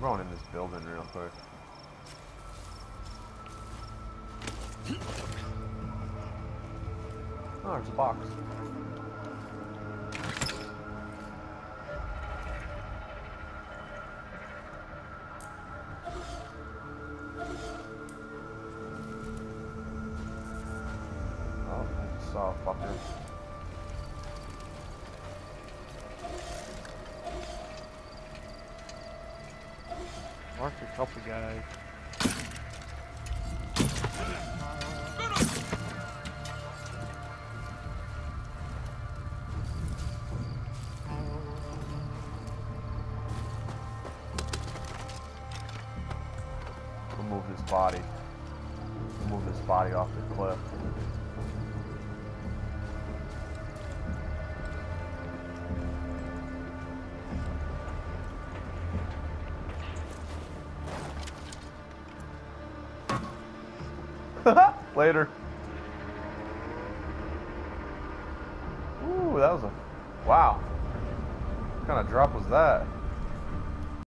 going in this building real quick. Oh, there's a box. Oh, I saw a Marked a couple guys. We'll move this body. We'll move this body off the cliff. Later. Ooh, that was a wow. What kind of drop was that?